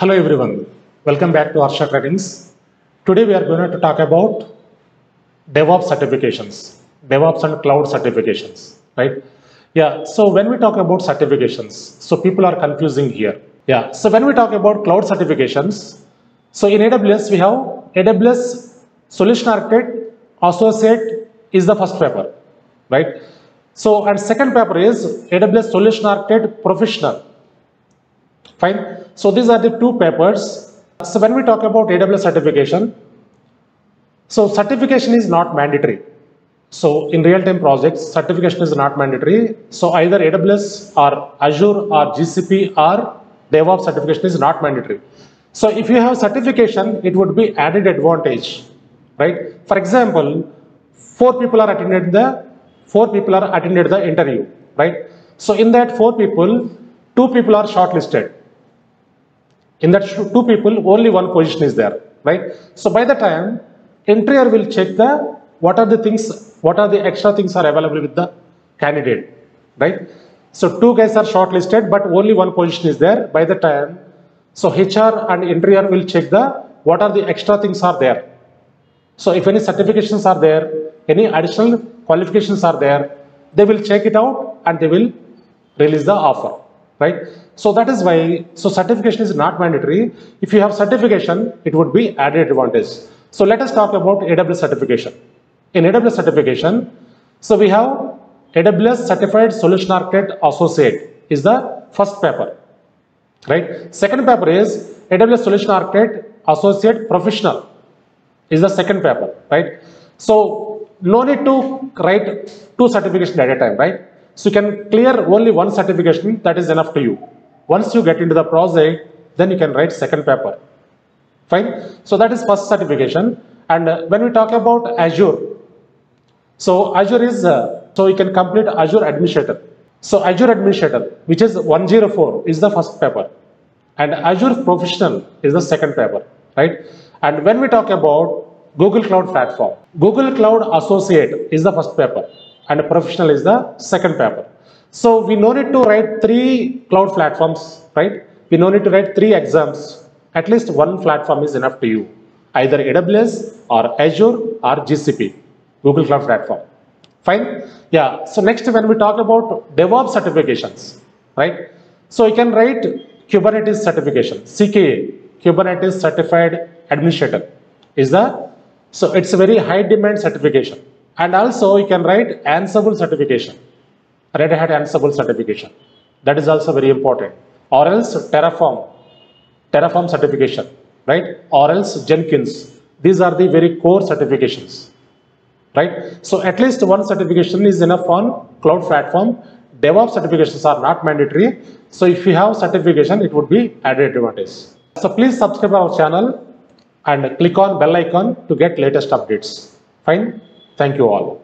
Hello everyone, welcome back to Harsha Trainings. Today we are going to talk about DevOps certifications, DevOps and cloud certifications, right? Yeah, so when we talk about certifications, so people are confusing here. Yeah, so when we talk about cloud certifications, so in AWS we have AWS Solution Architect Associate is the first paper, right? So and second paper is AWS Solution Architect Professional. Fine. So these are the two papers. So when we talk about AWS certification, so certification is not mandatory. So in real-time projects, certification is not mandatory. So either AWS or Azure or GCP or DevOps certification is not mandatory. So if you have certification, it would be added advantage, right? For example, four people are attended the four people are attended the interview, right? So in that four people, two people are shortlisted. In that two people, only one position is there, right? So by the time interviewer will check the what are the things, what are the extra things are available with the candidate, right? So two guys are shortlisted, but only one position is there. By the time, so HR and interviewer will check the what are the extra things are there. So if any certifications are there, any additional qualifications are there, they will check it out and they will release the offer, right? So that is why, so certification is not mandatory. If you have certification, it would be added advantage. So let us talk about AWS certification. In AWS certification, so we have AWS Certified Solution Architect Associate is the first paper, right? Second paper is AWS Solution Architect Associate Professional is the second paper, right? So no need to write two certifications at a time, right? So you can clear only one certification, that is enough to you. Once you get into the project, then you can write second paper. Fine. So that is first certification. And uh, when we talk about Azure, so Azure is, uh, so you can complete Azure Administrator. So Azure Administrator, which is 104, is the first paper. And Azure Professional is the second paper, right? And when we talk about Google Cloud Platform, Google Cloud Associate is the first paper and Professional is the second paper. So we no need to write three cloud platforms, right? We no need to write three exams. At least one platform is enough to you, either AWS or Azure or GCP, Google Cloud Platform. Fine? Yeah. So next, when we talk about DevOps certifications, right? So you can write Kubernetes certification, CKA, Kubernetes Certified Administrator, is the so it's a very high demand certification. And also you can write Ansible certification, Red Hat Ansible certification. That is also very important. Or else Terraform, Terraform certification, right? Or else Jenkins. These are the very core certifications, right? So at least one certification is enough on cloud platform. DevOps certifications are not mandatory. So if you have certification, it would be added advantage. So please subscribe our channel and click on bell icon to get latest updates. Fine. Thank you all.